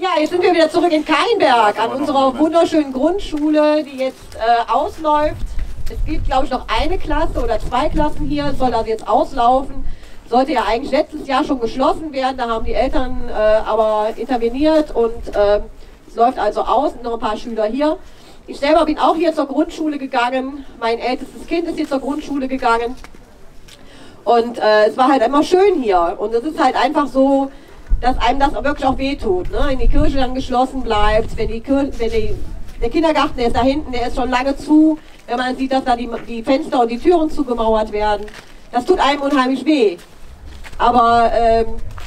Ja, jetzt sind wir wieder zurück in Keinberg an unserer wunderschönen Grundschule, die jetzt äh, ausläuft. Es gibt, glaube ich, noch eine Klasse oder zwei Klassen hier, es soll also jetzt auslaufen. Sollte ja eigentlich letztes Jahr schon geschlossen werden, da haben die Eltern äh, aber interveniert und äh, es läuft also aus, noch ein paar Schüler hier. Ich selber bin auch hier zur Grundschule gegangen, mein ältestes Kind ist hier zur Grundschule gegangen. Und äh, es war halt immer schön hier. Und es ist halt einfach so, dass einem das wirklich auch wehtut. Ne? Wenn die Kirche dann geschlossen bleibt, wenn, die Kirche, wenn die, der Kindergarten, der ist da hinten, der ist schon lange zu, wenn man sieht, dass da die, die Fenster und die Türen zugemauert werden. Das tut einem unheimlich weh. Aber ähm,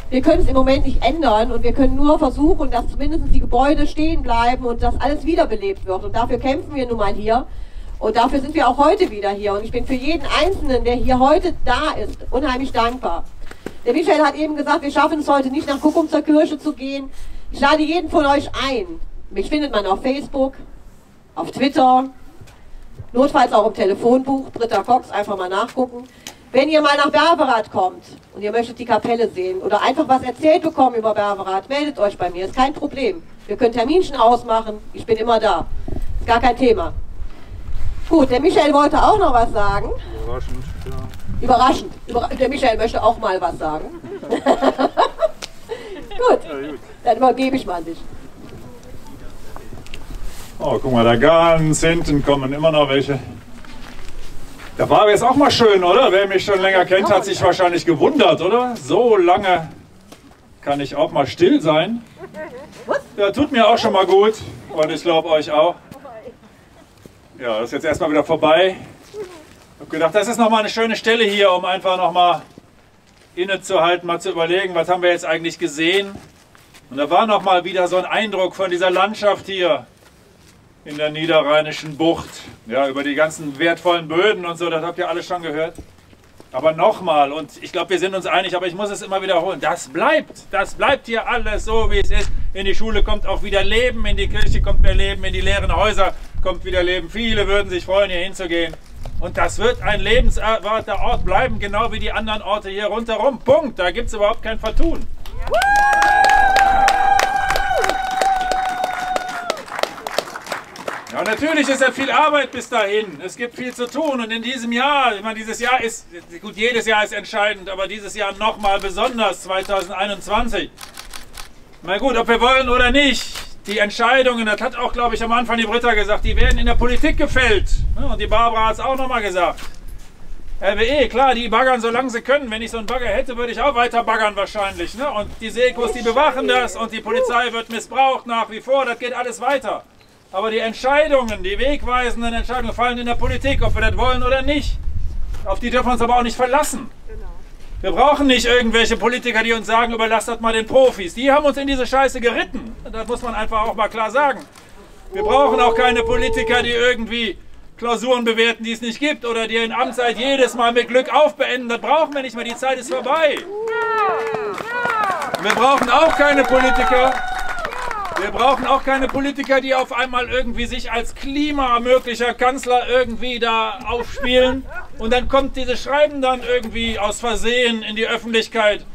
wir können es im Moment nicht ändern und wir können nur versuchen, dass zumindest die Gebäude stehen bleiben und dass alles wiederbelebt wird. Und dafür kämpfen wir nun mal hier. Und dafür sind wir auch heute wieder hier. Und ich bin für jeden Einzelnen, der hier heute da ist, unheimlich dankbar. Der Michael hat eben gesagt, wir schaffen es heute nicht nach Kuckum zur Kirche zu gehen. Ich lade jeden von euch ein. Mich findet man auf Facebook, auf Twitter, notfalls auch im Telefonbuch, Britta Cox, einfach mal nachgucken. Wenn ihr mal nach Berberath kommt und ihr möchtet die Kapelle sehen oder einfach was erzählt bekommen über Berberath, meldet euch bei mir, ist kein Problem. Wir können Terminchen ausmachen, ich bin immer da. Ist gar kein Thema. Gut, der Michael wollte auch noch was sagen. Überraschend. Überraschend. Überra der Michael möchte auch mal was sagen. gut. Dann übergebe ich mal an dich. Oh, guck mal, da ganz hinten kommen immer noch welche. Da war jetzt auch mal schön, oder? Wer mich schon länger kennt, hat sich wahrscheinlich gewundert, oder? So lange kann ich auch mal still sein. Ja, tut mir auch schon mal gut. Und ich glaube euch auch. Ja, das ist jetzt erstmal wieder vorbei. Gedacht, das ist nochmal eine schöne Stelle hier, um einfach nochmal innezuhalten, mal zu überlegen, was haben wir jetzt eigentlich gesehen. Und da war nochmal wieder so ein Eindruck von dieser Landschaft hier in der niederrheinischen Bucht. Ja, über die ganzen wertvollen Böden und so, das habt ihr alle schon gehört. Aber nochmal, und ich glaube, wir sind uns einig, aber ich muss es immer wiederholen, das bleibt, das bleibt hier alles so, wie es ist. In die Schule kommt auch wieder Leben, in die Kirche kommt mehr Leben, in die leeren Häuser kommt wieder Leben. Viele würden sich freuen, hier hinzugehen. Und das wird ein lebenswerter Ort bleiben, genau wie die anderen Orte hier rundherum. Punkt, da gibt es überhaupt kein Vertun. Ja, natürlich ist ja viel Arbeit bis dahin. Es gibt viel zu tun und in diesem Jahr, ich meine, dieses Jahr ist, gut, jedes Jahr ist entscheidend, aber dieses Jahr nochmal besonders, 2021. Na gut, ob wir wollen oder nicht, die Entscheidungen, das hat auch, glaube ich, am Anfang die Britta gesagt, die werden in der Politik gefällt. Und die Barbara hat es auch nochmal gesagt. RWE, klar, die baggern so lange sie können. Wenn ich so einen Bagger hätte, würde ich auch weiter baggern wahrscheinlich. Ne? Und die Sekos, die bewachen das und die Polizei wird missbraucht nach wie vor. Das geht alles weiter. Aber die Entscheidungen, die wegweisenden Entscheidungen fallen in der Politik, ob wir das wollen oder nicht. Auf die dürfen wir uns aber auch nicht verlassen. Wir brauchen nicht irgendwelche Politiker, die uns sagen, überlasst das mal den Profis. Die haben uns in diese Scheiße geritten. Das muss man einfach auch mal klar sagen. Wir brauchen auch keine Politiker, die irgendwie Klausuren bewerten, die es nicht gibt oder die in Amtszeit jedes Mal mit Glück aufbeenden. Das brauchen wir nicht mehr. Die Zeit ist vorbei. Wir brauchen auch keine Politiker, wir brauchen auch keine Politiker, die auf einmal irgendwie sich als klimamöglicher Kanzler irgendwie da aufspielen. Und dann kommt dieses Schreiben dann irgendwie aus Versehen in die Öffentlichkeit.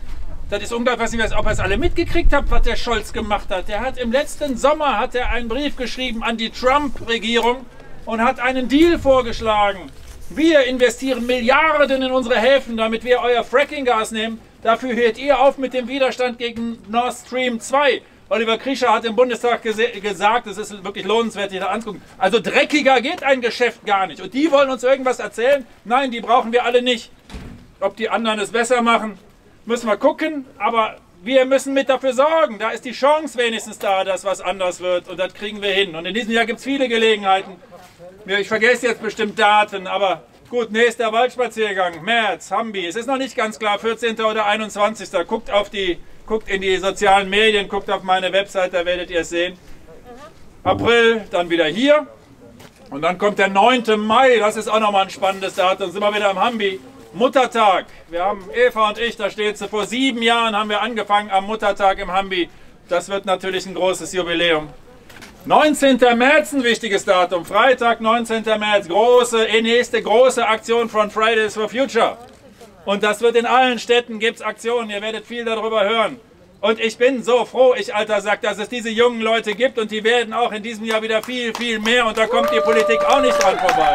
Das ist unglaublich, ob ihr es alle mitgekriegt habt, was der Scholz gemacht hat. Der hat im letzten Sommer hat er einen Brief geschrieben an die Trump-Regierung und hat einen Deal vorgeschlagen. Wir investieren Milliarden in unsere Häfen, damit wir euer Fracking-Gas nehmen. Dafür hört ihr auf mit dem Widerstand gegen Nord Stream 2. Oliver Krischer hat im Bundestag gesagt, es ist wirklich lohnenswert, sich da anzugucken. Also dreckiger geht ein Geschäft gar nicht. Und die wollen uns irgendwas erzählen? Nein, die brauchen wir alle nicht. Ob die anderen es besser machen, müssen wir gucken. Aber wir müssen mit dafür sorgen. Da ist die Chance wenigstens da, dass was anders wird. Und das kriegen wir hin. Und in diesem Jahr gibt es viele Gelegenheiten. Ich vergesse jetzt bestimmt Daten, aber gut, nächster Waldspaziergang, März, Hambi. Es ist noch nicht ganz klar, 14. oder 21. Guckt auf die guckt in die sozialen Medien, guckt auf meine Website, da werdet ihr es sehen. April, dann wieder hier. Und dann kommt der 9. Mai, das ist auch nochmal ein spannendes Datum. Sind wir wieder am Hambi. Muttertag. Wir haben Eva und ich, da steht sie, vor sieben Jahren haben wir angefangen am Muttertag im Hambi. Das wird natürlich ein großes Jubiläum. 19. März, ein wichtiges Datum. Freitag, 19. März, große, nächste große Aktion von Fridays for Future. Und das wird in allen Städten, gibt es Aktionen, ihr werdet viel darüber hören. Und ich bin so froh, ich alter Sack, dass es diese jungen Leute gibt und die werden auch in diesem Jahr wieder viel, viel mehr und da kommt die Politik auch nicht dran vorbei.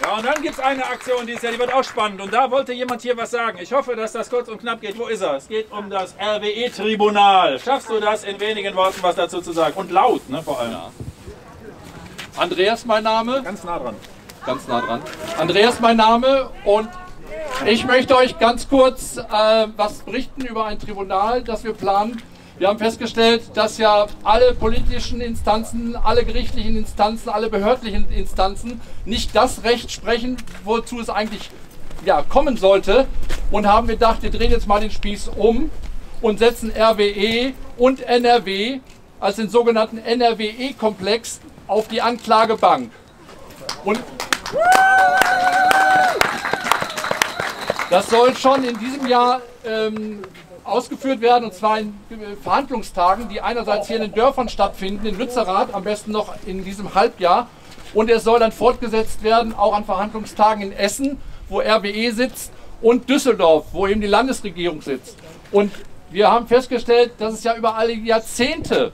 Ja, und dann gibt es eine Aktion dieses Jahr, die wird auch spannend und da wollte jemand hier was sagen. Ich hoffe, dass das kurz und knapp geht. Wo ist er? Es geht um das RWE-Tribunal. Schaffst du das in wenigen Worten was dazu zu sagen? Und laut, ne, vor allem. Ja. Andreas mein Name. Ganz nah dran. Ganz nah dran. Andreas mein Name und ich möchte euch ganz kurz äh, was berichten über ein Tribunal, das wir planen. Wir haben festgestellt, dass ja alle politischen Instanzen, alle gerichtlichen Instanzen, alle behördlichen Instanzen nicht das Recht sprechen, wozu es eigentlich ja, kommen sollte. Und haben gedacht, wir drehen jetzt mal den Spieß um und setzen RWE und NRW als den sogenannten NRWE-Komplex auf die Anklagebank. Und das soll schon in diesem Jahr ähm, ausgeführt werden, und zwar in äh, Verhandlungstagen, die einerseits hier in den Dörfern stattfinden, in Lützerath, am besten noch in diesem Halbjahr. Und es soll dann fortgesetzt werden, auch an Verhandlungstagen in Essen, wo RWE sitzt, und Düsseldorf, wo eben die Landesregierung sitzt. Und wir haben festgestellt, dass es ja über alle Jahrzehnte,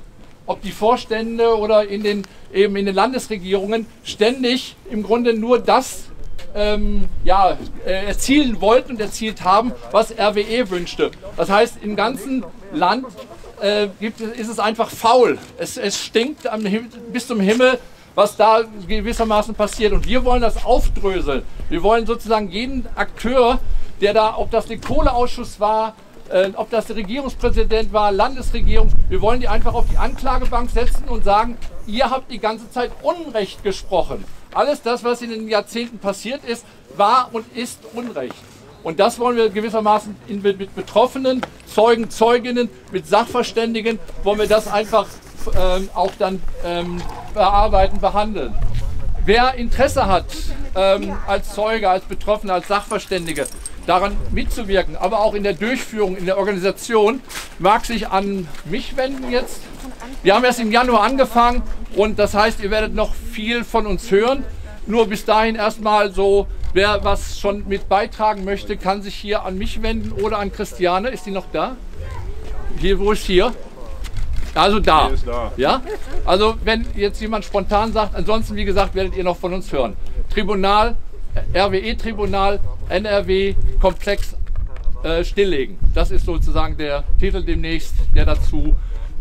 ob die Vorstände oder in den, eben in den Landesregierungen, ständig im Grunde nur das ähm, ja, äh, erzielen wollten und erzielt haben, was RWE wünschte. Das heißt, im ganzen Land äh, gibt, ist es einfach faul. Es, es stinkt bis zum Himmel, was da gewissermaßen passiert. Und wir wollen das aufdröseln. Wir wollen sozusagen jeden Akteur, der da, ob das der Kohleausschuss war, äh, ob das der Regierungspräsident war, Landesregierung, wir wollen die einfach auf die Anklagebank setzen und sagen, ihr habt die ganze Zeit Unrecht gesprochen. Alles das, was in den Jahrzehnten passiert ist, war und ist Unrecht. Und das wollen wir gewissermaßen mit Betroffenen, Zeugen, Zeuginnen, mit Sachverständigen, wollen wir das einfach ähm, auch dann ähm, bearbeiten, behandeln. Wer Interesse hat, ähm, als Zeuge, als Betroffener, als Sachverständige, daran mitzuwirken, aber auch in der Durchführung, in der Organisation, mag sich an mich wenden jetzt. Wir haben erst im Januar angefangen und das heißt, ihr werdet noch viel von uns hören. Nur bis dahin erstmal so, wer was schon mit beitragen möchte, kann sich hier an mich wenden oder an Christiane. Ist die noch da? Hier, wo ist hier? Also da. da. Ja? Also wenn jetzt jemand spontan sagt, ansonsten wie gesagt, werdet ihr noch von uns hören. Tribunal, RWE-Tribunal, NRW-Komplex äh, stilllegen. Das ist sozusagen der Titel demnächst, der dazu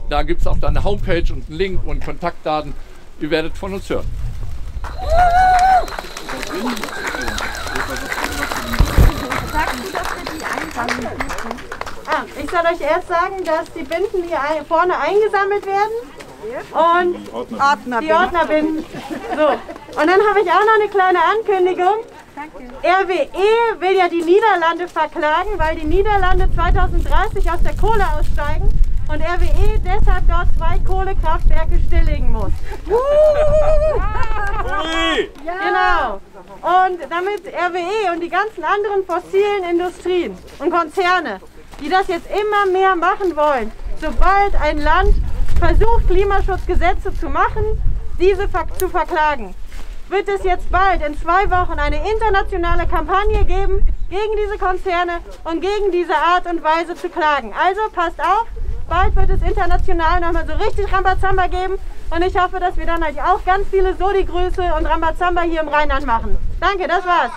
da gibt es auch dann eine Homepage und einen Link und Kontaktdaten. Ihr werdet von uns hören. Ah, ich soll euch erst sagen, dass die Binden hier vorne eingesammelt werden. Und Ordner die Ordnerbinden. So. Und dann habe ich auch noch eine kleine Ankündigung. RWE will ja die Niederlande verklagen, weil die Niederlande 2030 aus der Kohle aussteigen und RWE deshalb dort zwei Kohlekraftwerke stilllegen muss. Genau. Und damit RWE und die ganzen anderen fossilen Industrien und Konzerne, die das jetzt immer mehr machen wollen, sobald ein Land versucht, Klimaschutzgesetze zu machen, diese zu verklagen, wird es jetzt bald in zwei Wochen eine internationale Kampagne geben gegen diese Konzerne und gegen diese Art und Weise zu klagen. Also passt auf, bald wird es international nochmal so richtig Rambazamba geben. Und ich hoffe, dass wir dann halt auch ganz viele Sodi-Grüße und Rambazamba hier im Rheinland machen. Danke, das war's.